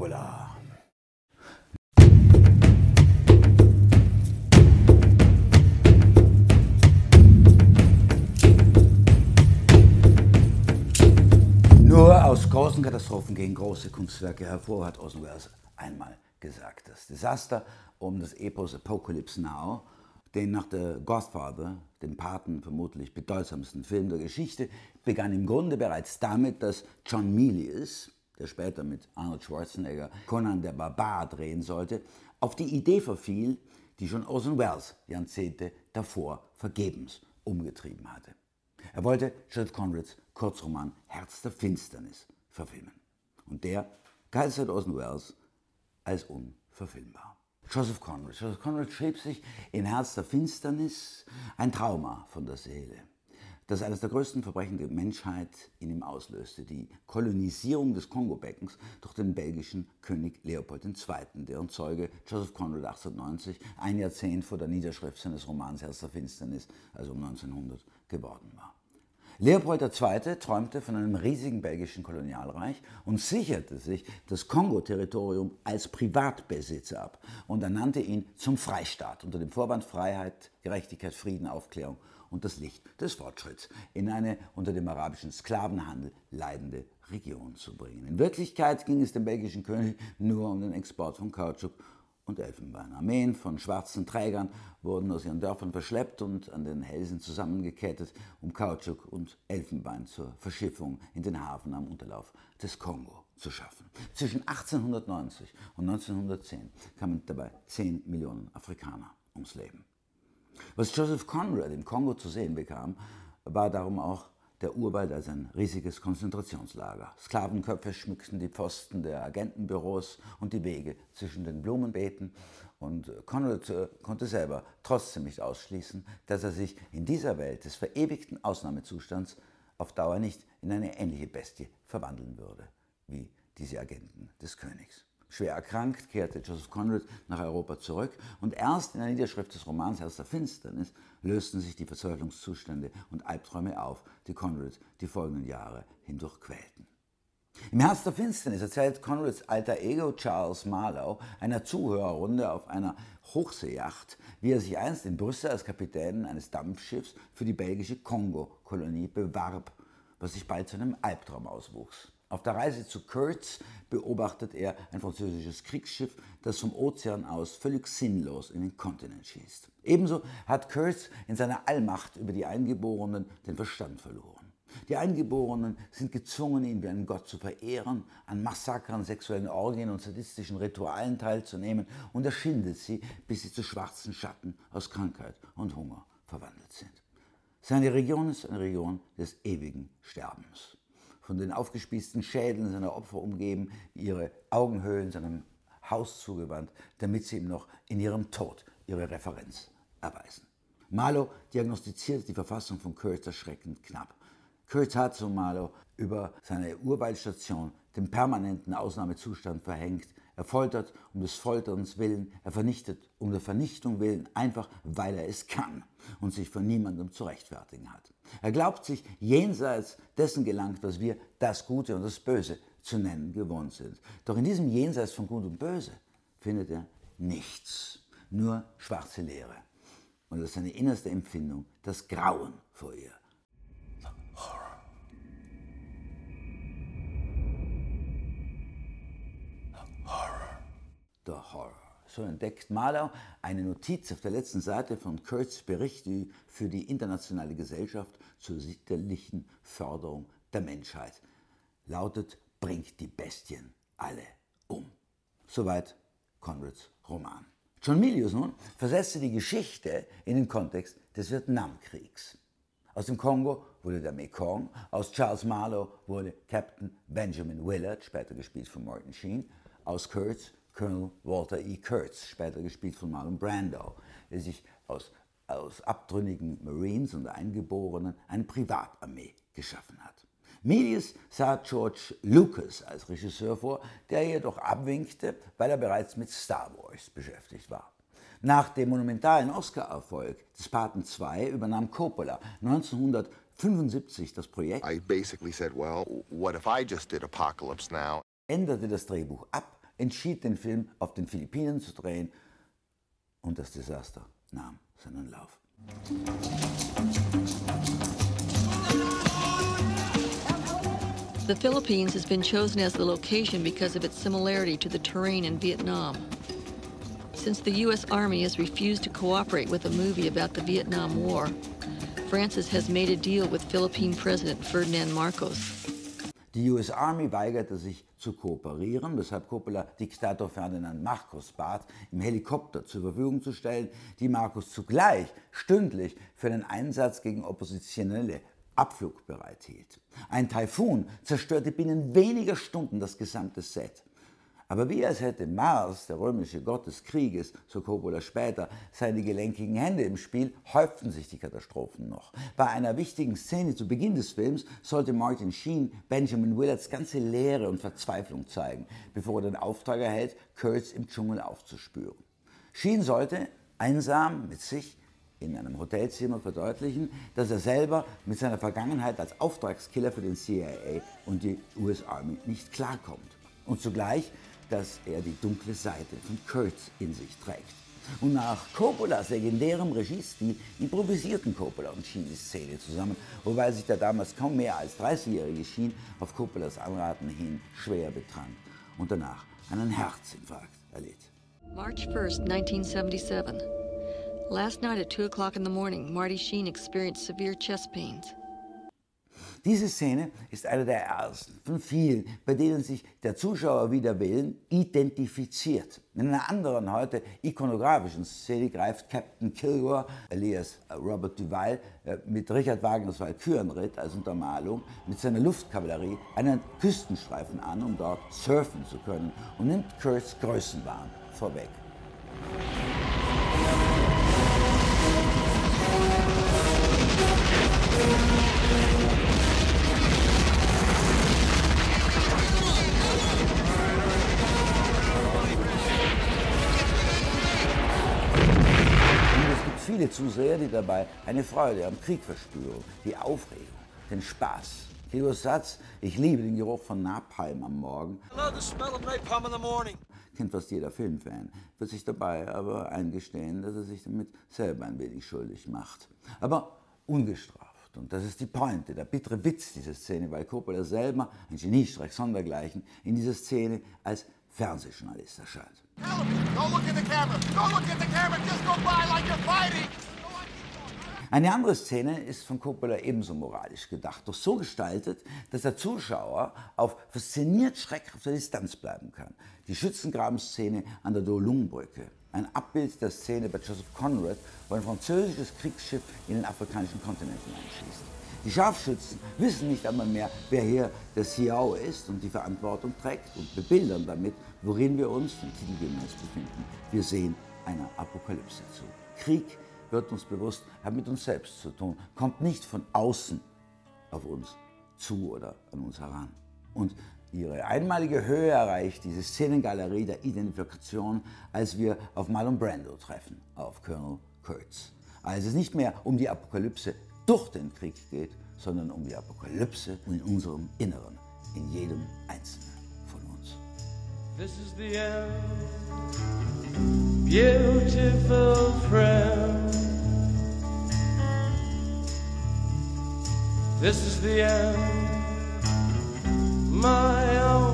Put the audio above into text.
Coppola. Nur aus großen Katastrophen gehen große Kunstwerke hervor, hat Orson Welles einmal gesagt. Das Desaster um das Epos Apocalypse Now, den nach The Godfather, dem Paten vermutlich bedeutsamsten Film der Geschichte, begann im Grunde bereits damit, dass John Milius, der später mit Arnold Schwarzenegger Conan der Barbar drehen sollte, auf die Idee verfiel, die schon Orson Welles Jahrzehnte davor vergebens umgetrieben hatte. Er wollte Joseph Conrads Kurzroman Herz der Finsternis verfilmen. Und der seit Orson Welles als unverfilmbar. Joseph Conrad. Joseph Conrad schrieb sich in Herz der Finsternis ein Trauma von der Seele, das eines der größten Verbrechen der Menschheit in ihm auslöste, die Kolonisierung des Kongo-Beckens durch den belgischen König Leopold II., deren Zeuge Joseph Conrad 1890, ein Jahrzehnt vor der Niederschrift seines Romans Herz der Finsternis, also um 1900, geworden war. Leopold II. träumte von einem riesigen belgischen Kolonialreich und sicherte sich das Kongo-Territorium als Privatbesitzer ab und ernannte ihn zum Freistaat unter dem Vorwand Freiheit, Gerechtigkeit, Frieden, Aufklärung und das Licht des Fortschritts in eine unter dem arabischen Sklavenhandel leidende Region zu bringen. In Wirklichkeit ging es dem belgischen König nur um den Export von Kautschuk und Elfenbein. Armeen von schwarzen Trägern wurden aus ihren Dörfern verschleppt und an den Hälsen zusammengekettet, um Kautschuk und Elfenbein zur Verschiffung in den Hafen am Unterlauf des Kongo zu schaffen. Zwischen 1890 und 1910 kamen dabei 10 Millionen Afrikaner ums Leben. Was Joseph Conrad im Kongo zu sehen bekam, war darum auch der Urwald als ein riesiges Konzentrationslager. Sklavenköpfe schmückten die Pfosten der Agentenbüros und die Wege zwischen den Blumenbeeten. Und Conrad äh, konnte selber trotzdem nicht ausschließen, dass er sich in dieser Welt des verewigten Ausnahmezustands auf Dauer nicht in eine ähnliche Bestie verwandeln würde, wie diese Agenten des Königs. Schwer erkrankt kehrte Joseph Conrad nach Europa zurück und erst in der Niederschrift des Romans Herz der Finsternis lösten sich die Verzweiflungszustände und Albträume auf, die Conrad die folgenden Jahre hindurch quälten. Im Herz der Finsternis erzählt Conrads alter Ego Charles Marlowe einer Zuhörerrunde auf einer Hochseejacht, wie er sich einst in Brüssel als Kapitän eines Dampfschiffs für die belgische Kongo-Kolonie bewarb, was sich bald zu einem Albtraum auswuchs. Auf der Reise zu Kurtz beobachtet er ein französisches Kriegsschiff, das vom Ozean aus völlig sinnlos in den Kontinent schießt. Ebenso hat Kurtz in seiner Allmacht über die Eingeborenen den Verstand verloren. Die Eingeborenen sind gezwungen, ihn wie einen Gott zu verehren, an Massakern, sexuellen Orgien und sadistischen Ritualen teilzunehmen und er schindet sie, bis sie zu schwarzen Schatten aus Krankheit und Hunger verwandelt sind. Seine Region ist eine Region des ewigen Sterbens von den aufgespießten Schädeln seiner Opfer umgeben, ihre Augenhöhlen seinem Haus zugewandt, damit sie ihm noch in ihrem Tod ihre Referenz erweisen. Marlow diagnostiziert die Verfassung von Kurtz erschreckend knapp. Kurtz hat, so Marlow, über seine Urwaldstation den permanenten Ausnahmezustand verhängt, er foltert um des Folterns willen, er vernichtet um der Vernichtung willen, einfach weil er es kann und sich von niemandem zu rechtfertigen hat. Er glaubt sich jenseits dessen gelangt, was wir das Gute und das Böse zu nennen gewohnt sind. Doch in diesem Jenseits von Gut und Böse findet er nichts, nur schwarze Leere. Und das ist seine innerste Empfindung, das Grauen vor ihr. Der Horror. So entdeckt Mahler eine Notiz auf der letzten Seite von Kurt's Bericht für die Internationale Gesellschaft zur sittlichen Förderung der Menschheit. Lautet, bringt die Bestien alle um. Soweit Conrads Roman. John Milius nun versetzte die Geschichte in den Kontext des Vietnamkriegs. Aus dem Kongo wurde der Mekong, aus Charles Marlowe wurde Captain Benjamin Willard, später gespielt von Martin Sheen, aus Kurtz Colonel Walter E. Kurtz, später gespielt von Marlon Brando, der sich aus, aus abtrünnigen Marines und Eingeborenen eine Privatarmee geschaffen hat. Medius sah George Lucas als Regisseur vor, der jedoch abwinkte, weil er bereits mit Star Wars beschäftigt war. Nach dem monumentalen Oscar-Erfolg des Paten 2 übernahm Coppola 1975 das Projekt, I basically said, well, what if I just did Apocalypse Now? änderte das Drehbuch ab entschied, den Film auf den Philippinen zu drehen und das Desaster nahm seinen Lauf. The Philippines has been chosen as the location because of its similarity to the terrain in Vietnam. Since the U.S. Army has refused to cooperate with a movie about the Vietnam War, Francis has made a deal with Philippine President Ferdinand Marcos. Die US Army weigerte sich zu kooperieren, weshalb Coppola Diktator Ferdinand Marcos bat, ihm Helikopter zur Verfügung zu stellen, die Marcos zugleich stündlich für den Einsatz gegen Oppositionelle abflugbereit hielt. Ein Taifun zerstörte binnen weniger Stunden das gesamte Set. Aber wie als hätte Mars, der römische Gott des Krieges, so Coppola später, seine gelenkigen Hände im Spiel, häuften sich die Katastrophen noch. Bei einer wichtigen Szene zu Beginn des Films sollte Martin Sheen Benjamin Willards ganze Leere und Verzweiflung zeigen, bevor er den Auftrag erhält, Kurtz im Dschungel aufzuspüren. Sheen sollte, einsam mit sich, in einem Hotelzimmer verdeutlichen, dass er selber mit seiner Vergangenheit als Auftragskiller für den CIA und die US Army nicht klarkommt. Und zugleich dass er die dunkle Seite von Kurtz in sich trägt. Und nach Coppolas legendärem Regiestil improvisierten Coppola und Sheen die Szene zusammen, wobei sich der damals kaum mehr als 30-jährige Sheen auf Coppolas Anraten hin schwer betrank und danach einen Herzinfarkt erlitt. March 1st, 1977. Last night at 2 o'clock in the morning, Marty Sheen experienced severe chest pains. Diese Szene ist eine der ersten von vielen, bei denen sich der Zuschauer wider Willen identifiziert. In einer anderen, heute ikonografischen Szene greift Captain Kilgore, alias Robert Duval, äh, mit Richard Wagners Walkürenritt als Untermalung mit seiner Luftkavallerie einen Küstenstreifen an, um dort surfen zu können und nimmt Kurt's Größenwahn vorweg. Viele Zuseher, die dabei eine Freude am Krieg verspüren, die Aufregung, den Spaß. Kilos Satz, ich liebe den Geruch von Napalm am Morgen. Kennt fast jeder Filmfan, wird sich dabei aber eingestehen, dass er sich damit selber ein wenig schuldig macht. Aber ungestraft. Und das ist die Pointe, der bittere Witz dieser Szene, weil Coppola selber, ein Geniestreich sondergleichen, in dieser Szene als Fernsehjournalist erscheint. Eine andere Szene ist von Coppola ebenso moralisch gedacht, doch so gestaltet, dass der Zuschauer auf fasziniert schreckhafter Distanz bleiben kann. Die Schützengrabenszene an der Dolung-Brücke, ein Abbild der Szene bei Joseph Conrad, wo ein französisches Kriegsschiff in den afrikanischen Kontinent hineinschießt. Die Scharfschützen wissen nicht einmal mehr, wer hier der Siao ist und die Verantwortung trägt und bebildern damit, worin wir uns, den Titelgemäß, befinden. Wir sehen einer Apokalypse zu. Krieg wird uns bewusst, hat mit uns selbst zu tun, kommt nicht von außen auf uns zu oder an uns heran. Und ihre einmalige Höhe erreicht diese Szenengalerie der Identifikation, als wir auf Marlon Brando treffen, auf Colonel Kurtz. Als es nicht mehr um die Apokalypse durch den Krieg geht, sondern um die Apokalypse in unserem Inneren, in jedem Einzelnen. This is the end, beautiful friend. This is the end, my own.